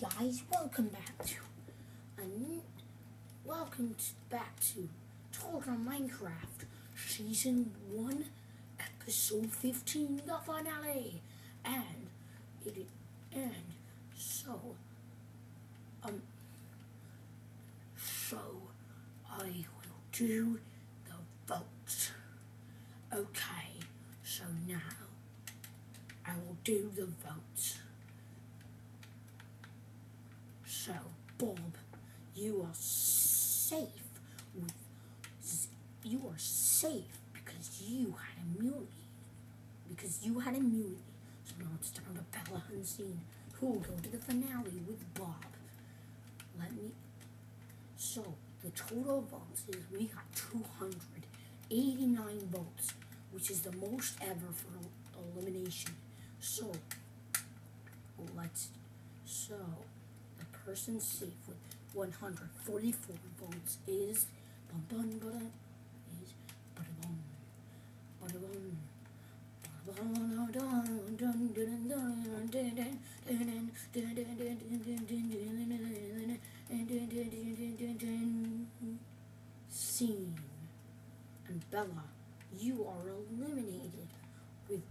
guys, welcome back to a welcome to, back to on Minecraft Season 1 Episode 15 the finale. And it and so um so I will do the votes okay so now I will do the votes so, Bob, you are safe with. You are safe because you had immunity. Because you had immunity. So now it's time to Bella and Scene, who will go to the finale with Bob. Let me. So, the total votes is we got 289 votes, which is the most ever for elimination. So, let's. So, person safe with 144 votes is bum bum bum is bum Scene and Bella, you are eliminated with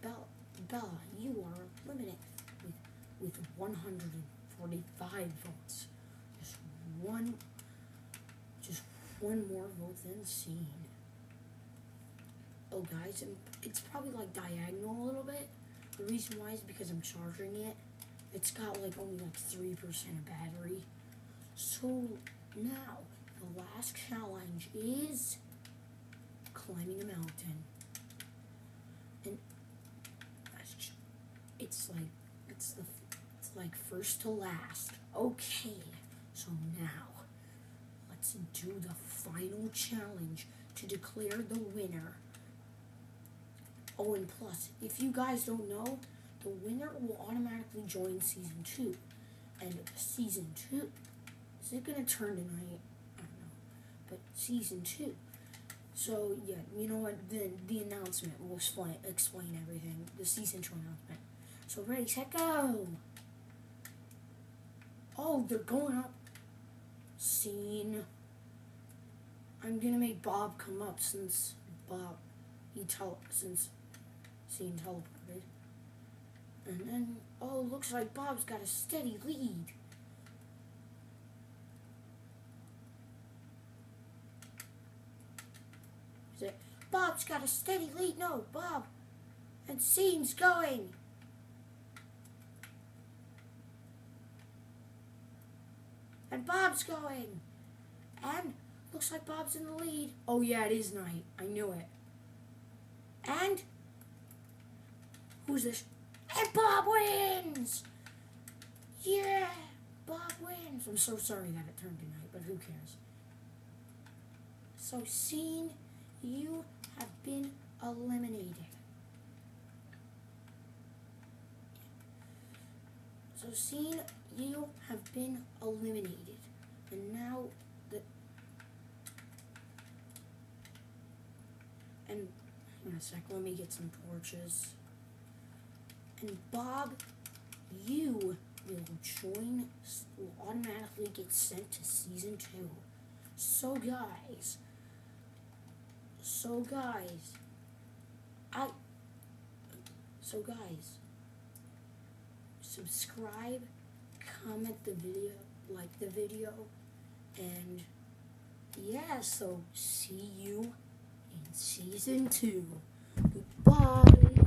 Bella. Bella, you are eliminated with 145 votes. Just one, just one more vote than Scene. Oh, guys, and it's probably like diagonal a little bit. The reason why is because I'm charging it. It's got like only like 3% of battery. So now, the last challenge is climbing a mountain. And it's like, it's the like first to last. Okay, so now let's do the final challenge to declare the winner. Oh, and plus, if you guys don't know, the winner will automatically join season two. And season two, is it going to turn tonight? I don't know. But season two. So, yeah, you know what? The, the announcement will explain, explain everything. The season two announcement. So, ready, set, go! Oh, they're going up. Scene. I'm gonna make Bob come up since Bob he tell since scene teleported. And then oh looks like Bob's got a steady lead. Is it Bob's got a steady lead? No, Bob. And scene's going. And Bob's going. And looks like Bob's in the lead. Oh yeah, it is night. I knew it. And who's this? And Bob wins! Yeah, Bob wins. I'm so sorry that it turned to night, but who cares? So, Scene, you have been eliminated. So, Scene, you have been eliminated. And now the and in a sec, let me get some torches. And Bob, you will join will automatically get sent to season two. So guys, so guys, I so guys, subscribe comment the video, like the video, and yeah, so see you in season two. Goodbye.